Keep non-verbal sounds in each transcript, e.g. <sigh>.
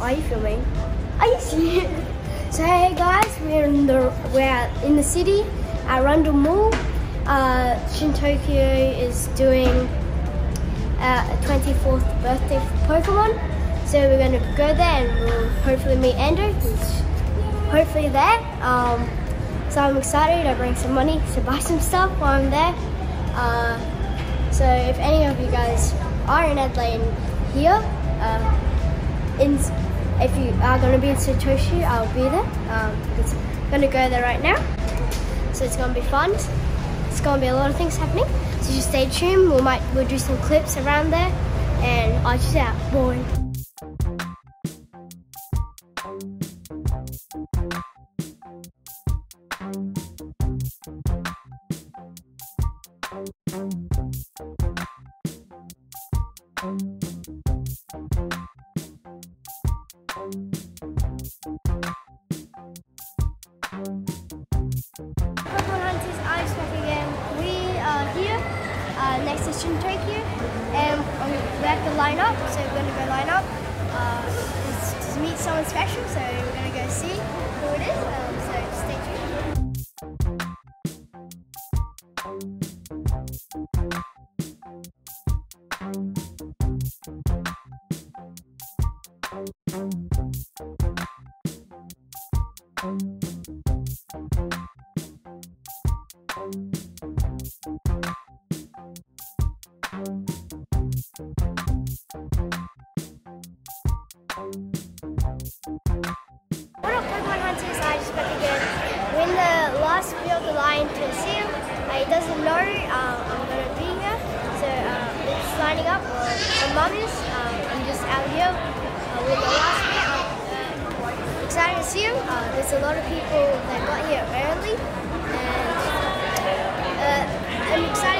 Are you filming? Are you serious? So hey guys, we're in the we're in the city at Rundle Mall. Uh, Shintokyo is doing uh, a 24th birthday for Pokemon. So we're going to go there and we'll hopefully meet Andrew, who's hopefully there. Um, so I'm excited. I bring some money to buy some stuff while I'm there. Uh, so if any of you guys are in Adelaide here, uh, in, if you are going to be in Satoshi, I'll be there. Um, I'm going to go there right now. So it's going to be fun. It's going to be a lot of things happening. So just stay tuned. We might we'll do some clips around there. And I'll just out. Boy. Uh, next to Shintokyo and um, we have to line up, so we're going to go line up. Uh, to, meet someone special, so we're going to go see who it is, um, so stay tuned. What doesn't know um, I'm going to be here, so uh, it's lining up. My mum is, um, I'm just out here uh, with the last bit. I'm uh, excited to see him. Uh, there's a lot of people that got here early, and uh, I'm excited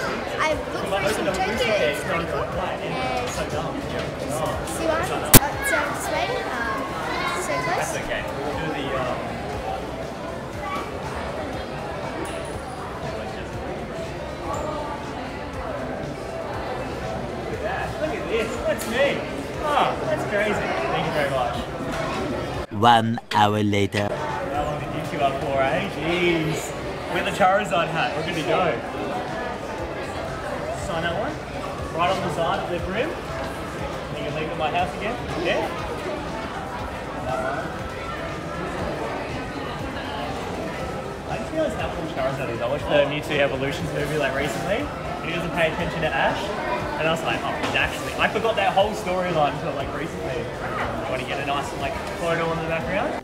I've looked for in Tokyo. It's pretty cool. And see what happens. Uh, so I'm just waiting. Uh, so close. Okay, we'll do the. Um, look at that. Look at this. That's me. Oh, that's crazy. Thank you very much. One hour later. How long did you queue up for, eh? Jeez. With the Charizard hat, we're good to go. Sign that one. Right on the side of the brim. You can leave it at my house again. Yeah. I just realised how cool Charizard is. I watched the Mewtwo Evolutions movie like recently, and he doesn't pay attention to Ash. And I was like, oh, he's actually. I forgot that whole storyline until like recently. When you get a nice like photo in the background.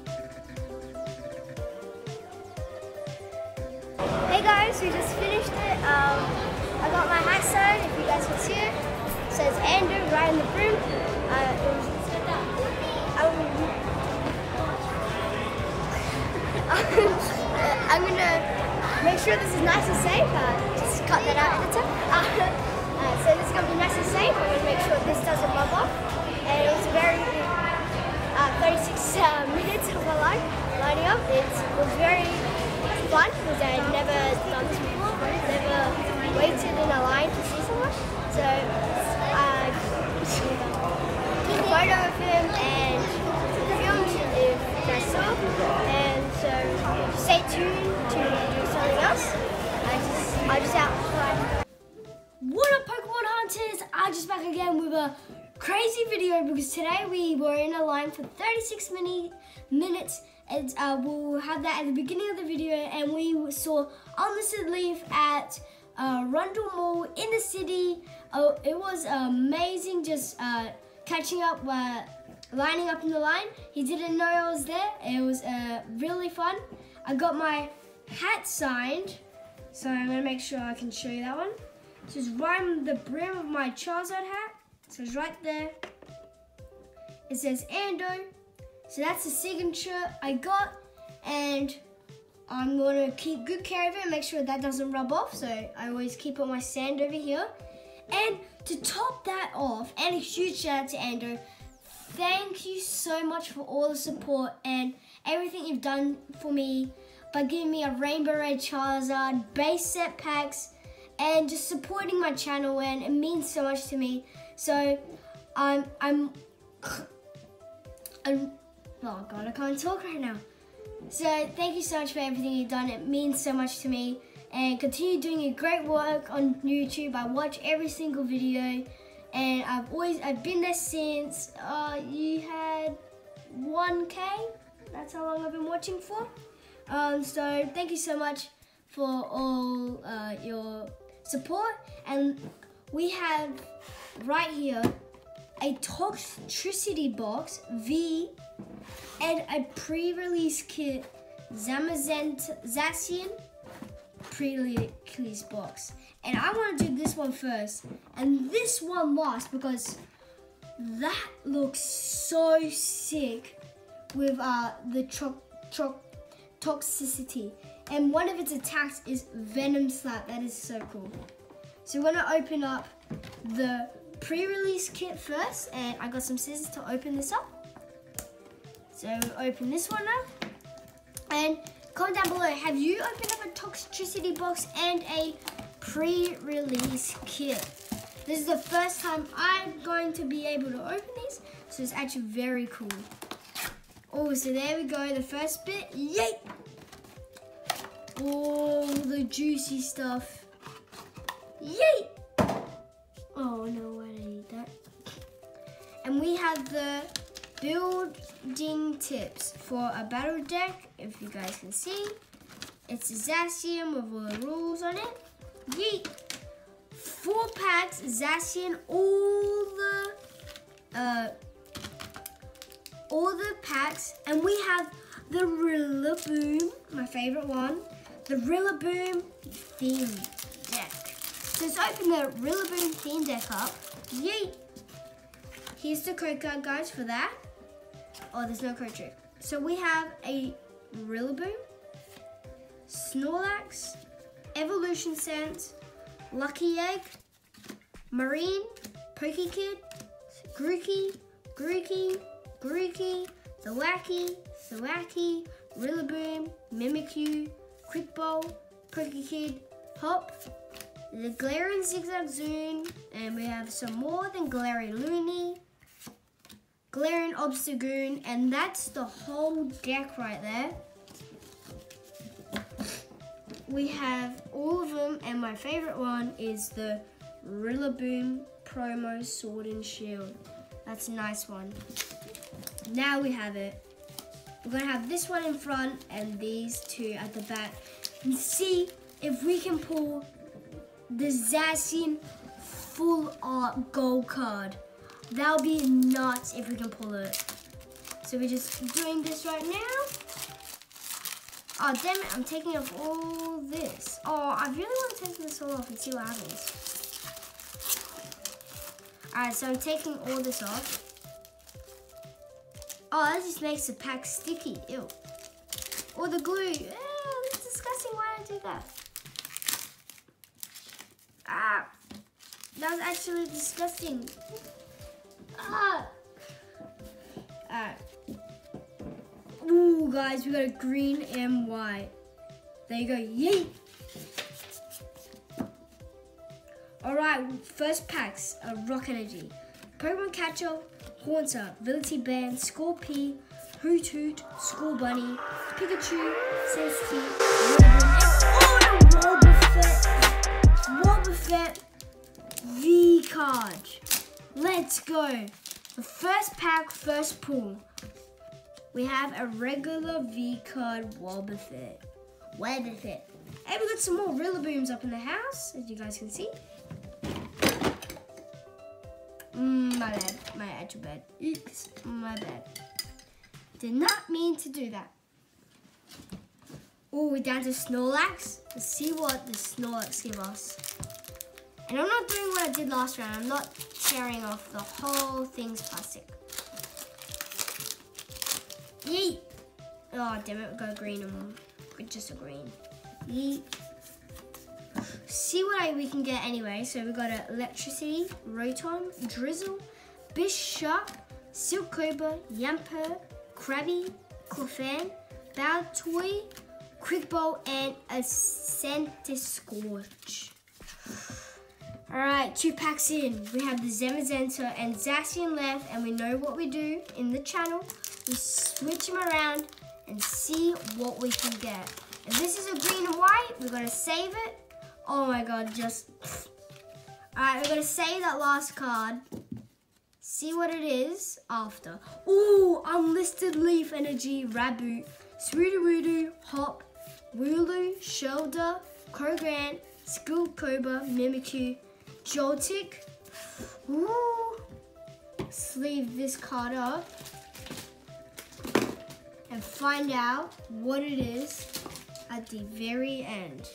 Hey guys, we just finished it. Um, I got my hat signed, if you guys can see it. It says Andrew right in the brim. Uh, <laughs> I'm, gonna make sure this is nice and safe. Uh, just cut that out editor. Uh, <laughs> uh, so this is gonna be nice and safe. I'm gonna make sure this doesn't rub off. And it was very uh, 36 uh, minutes of my life lining up. It was very fun because I had never done this before. Never waited in a line to see someone. So <laughs> I took a photo of him and filmed guys saw. And so stay tuned to do something else. I just I just out. What up Pokemon Hunters? I'm just back again with a crazy video because today we were in a line for 36 mini minutes and uh, we'll have that at the beginning of the video and we saw Unlisted Leaf at uh, Rundle Mall in the city. Oh, it was amazing just uh, catching up, uh, lining up in the line. He didn't know I was there. It was uh, really fun. I got my hat signed, so I'm gonna make sure I can show you that one. It says right on the brim of my Charizard hat. So it's right there. It says Ando. So that's the signature I got, and I'm gonna keep good care of it and make sure that doesn't rub off. So I always keep all my sand over here. And to top that off, and a huge shout out to Ando, thank you so much for all the support and everything you've done for me by giving me a Rainbow Red Charizard, base set packs, and just supporting my channel and it means so much to me. So I'm I'm I'm oh god I can't talk right now. So thank you so much for everything you've done. It means so much to me. And continue doing your great work on YouTube. I watch every single video and I've always I've been there since uh, you had 1k. That's how long I've been watching for. Um, so thank you so much for all uh, your support and we have right here a Toxtricity box V and a pre-release kit Zamazenta Zacian pre-release box and I want to do this one first and this one last because that looks so sick with uh, the Toxtricity and one of its attacks is Venom Slap. That is so cool. So we're gonna open up the pre-release kit first, and I got some scissors to open this up. So open this one up, and comment down below, have you opened up a Toxtricity box and a pre-release kit? This is the first time I'm going to be able to open these, so it's actually very cool. Oh, so there we go, the first bit, yay! Oh, the juicy stuff. Yay! Oh no, I didn't eat that. And we have the building tips for a battle deck, if you guys can see. It's a Zacian with all the rules on it. Yeet! Four packs, Zacian, all the uh, all the packs, and we have the Rillaboom, my favorite one the Rillaboom theme deck. So let's open the Rillaboom theme deck up. Yay! Here's the code card, guys, for that. Oh, there's no code trick. So we have a Rillaboom, Snorlax, Evolution Sense, Lucky Egg, Marnie, Pokekid, Grookey, Grookey, Grookey, Thwackey, Thwackey, Rillaboom, Mimikyu, Quick Ball, Cookie Kid, Hop, the Galarian Zigzagoon, and we have some more than Galarian Linoone, Galarian Obstagoon, and that's the whole deck right there. We have all of them, and my favorite one is the Rillaboom Promo Sword and Shield. That's a nice one. Now we have it. We're gonna have this one in front and these two at the back and see if we can pull the Zacian full art gold card. That'll be nuts if we can pull it. So we're just doing this right now. Oh, damn it, I'm taking off all this. Oh, I really want to take this all off and see what happens. Alright, so I'm taking all this off. Oh, that just makes the pack sticky. Ew. Or the glue. Ew, that's disgusting. Why did I do that? Ah. That was actually disgusting. Alright. Ooh, guys, we got a green and white. There you go. Yeet. Alright, first packs of Rock Energy. Pokemon Catcher, Haunter, Ability Band, Scorpy, Hoot Hoot, Scorbunny, Pikachu, and oh, Wobbuffet, Wobbuffet V card. card. Let's go. The first pack, first pull. We have a regular V card Wobbuffet. Wobbuffet. And we got some more Rillabooms up in the house, as you guys can see. Mm, my bad. My actual bad. Oops, my bad. Did not mean to do that. Oh, we're down to Snorlax. Let's see what the Snorlax give us. And I'm not doing what I did last round. I'm not tearing off the whole thing's plastic. Yeet. Oh, damn it, a green and just a green. Yeet. See what we can get anyway. So we got Electricity, Rotom, Drizzile, Bishop, Silicobra, Yamper, Krabby, Clefairy, Baltoy, Quick Ball, and a Scorch. Alright, two packs in. We have the Zamazenta and Zacian left, and we know what we do in the channel. We switch them around and see what we can get. If this is a green and white, we're gonna save it. Oh my god, just... Alright, we're gonna save that last card. See what it is after. Ooh, Unlisted Leaf Energy, Raboot, Sweetie Hop, Wooloo, Shoulder, Krogan, Skull Cobra, Mimikyu, Joltik. Ooh. Sleeve this card up and find out what it is at the very end.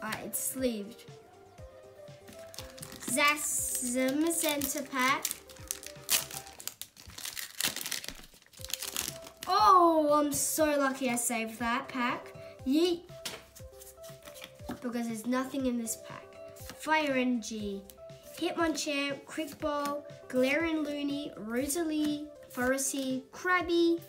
Alright, it's sleeved. Zamazenta Pack. Oh, I'm so lucky I saved that pack. Yeet. Because there's nothing in this pack. Fire Energy, Hitmonchan, Quick Ball, Galarian Linoone, Rosalie, Forestry, Krabby,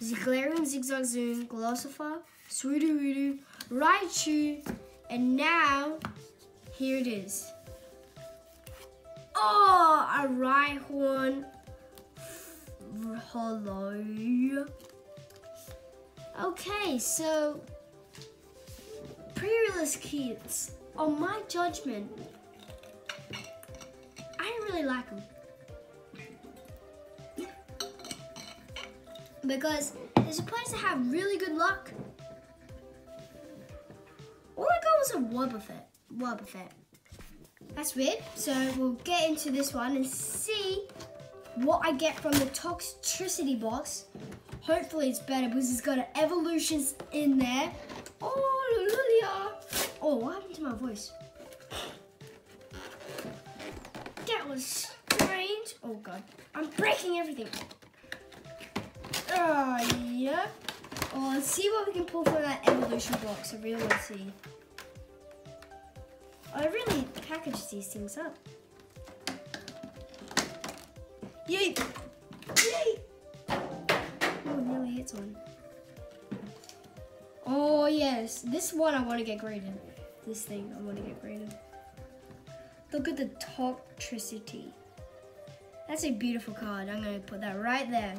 Galarian Zigzagoon, Gossifleur, Sweetieroodoo, Raichu, and now, here it is. Oh, a Rhyhorn Hello. Okay, so pre-release kits, on my judgment, I don't really like them. Because they're supposed to have really good luck. All I got was a Wobbuffet. Wobbuffet. That's weird. So we'll get into this one and see what I get from the Toxtricity box. Hopefully it's better because it's got an evolutions in there. Oh, Lulia. Oh, what happened to my voice? That was strange. Oh God, I'm breaking everything. Oh, yeah. Oh, let's see what we can pull from that evolution box. I really want to see. I really package these things up. Yay! Yay! Yes. This one I want to get graded. This thing I want to get graded. Look at the Toxtricity. That's a beautiful card. I'm going to put that right there.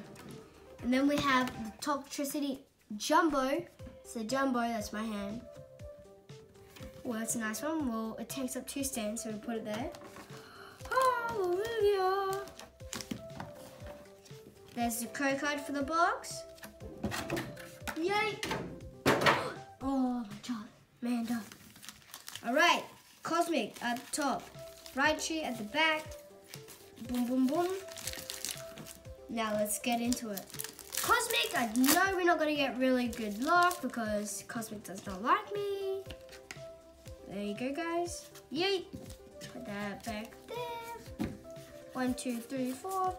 And then we have the Toxtricity Jumbo. So Jumbo, that's my hand. Well, that's a nice one. Well, it takes up two stands, so we put it there. Hallelujah. There's the code card for the box. Yay! Manda. All right, Cosmic at the top, Raichu at the back. Boom, boom, boom. Now let's get into it. Cosmic, I know we're not gonna get really good luck because Cosmic does not like me. There you go, guys. Yay! Put that back there. One, two, three, four.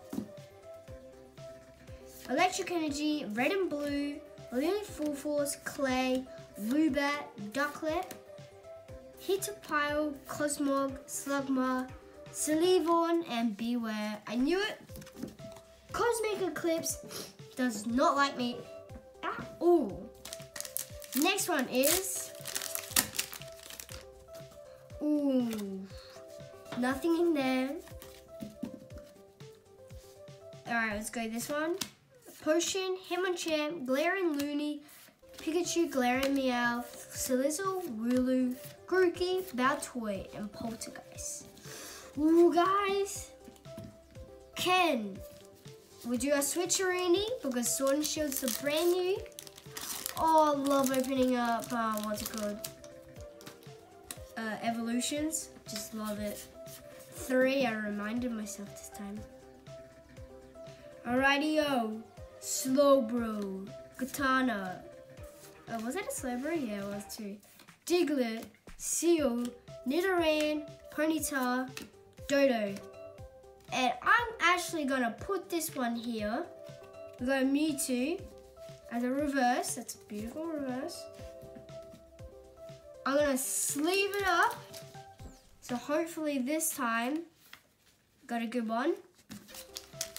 Electric Energy, Red and Blue, Lily Full Force, Clay, Lubat, Ducklett, Hitapile, Cosmog, Slugma, Salivorn, and Beware. I knew it. Cosmic Eclipse does not like me. Ah, ooh. Next one is... Ooh. Nothing in there. Alright, let's go this one. Potion, Hitmonchan, Galarian Linoone, Pikachu, Galarian, Meow, Silizzle, Wooloo, Grookey, Baltoy, and Poltergeist. Ooh, guys. Ken, we do a switcherini because Sword and Shield's are brand new. Oh, I love opening up, uh, what's it called? Uh, evolutions. Just love it. Three, I reminded myself this time. Alrighty-o. Slowbro. Katana. Uh, was that a Slowbro? Yeah, it was too. Diglett. Seal. Nidoran. Ponyta. Dodo. And I'm actually gonna put this one here. We got a Mewtwo as a reverse. That's a beautiful reverse. I'm gonna sleeve it up. So hopefully this time, got a good one.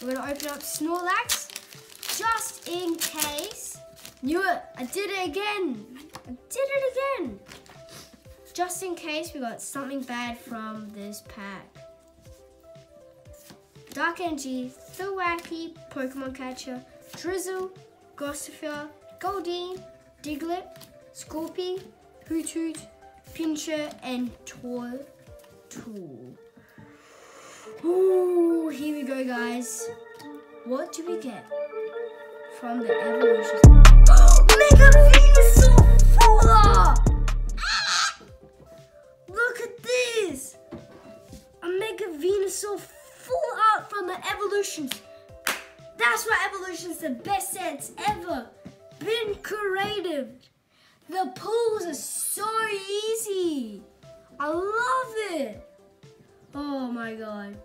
We're gonna open up Snorlax just in case. Knew it, I did it again. I did it again. Just in case we got something bad from this pack. Dark Energy, Thwackey, Pokemon Catcher, Drizzile, Gossifleur, Goldeen, Diglett, Scorpy, Hoothoot, Pinscher, and Tortool. Ooh, here we go, guys. What do we get from the evolution? Mega Venusaur! Look at this! A Mega Venusaur full art from the evolutions. That's why evolution's the best sets ever been created. The pulls are so easy. I love it. Oh my god.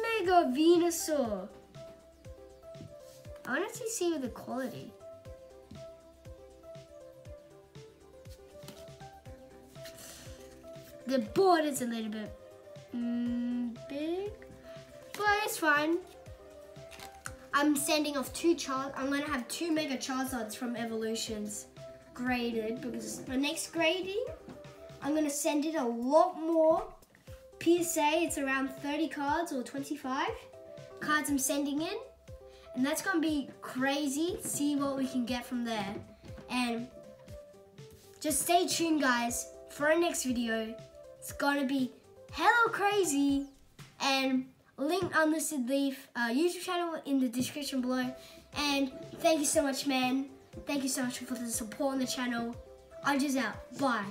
Mega Venusaur. I want to see the quality. The board is a little bit mm, big, but it's fine. I'm sending off two Char. I'm gonna have two Mega Charizards from Evolutions graded because the next grading, I'm gonna send it a lot more. PSA, it's around 30 cards or 25 cards I'm sending in. And that's gonna be crazy. See what we can get from there. And just stay tuned guys for our next video. It's gonna be hello crazy and link unlisted leaf uh, YouTube channel in the description below. And thank you so much, man. Thank you so much for the support on the channel. I just out. Bye.